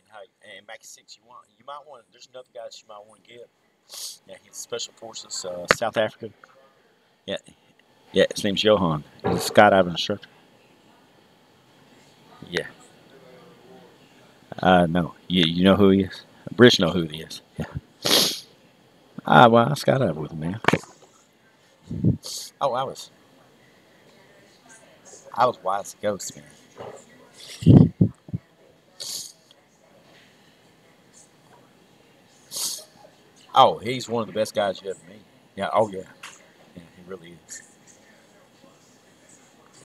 and how and Mac Six you want you might want there's another guy that you might want to get. Yeah, he's Special Forces, uh, South Africa. Yeah, yeah, his name's Johan. He's a skydiving instructor. Yeah. Uh, no, you you know who he is. British know who he is. Yeah. Ah, well, I skydive with him, man. Oh, I was, I was wise ghost, man. Oh, he's one of the best guys you ever meet. Yeah. Oh, yeah. Yeah, he really is.